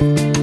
you